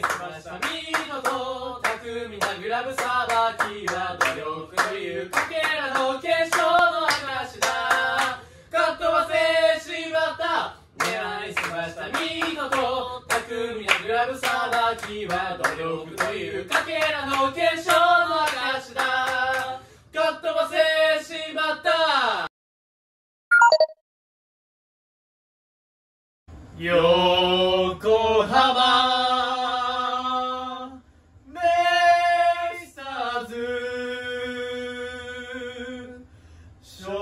した。見事巧みなグラブさばきは努力という。かけらの結晶の証だ。かっ飛ばせしまった。狙いすました。見事巧みなグラブさばきは努力という。かけらの結晶の証だ。かっ飛ばせしまった。横浜 So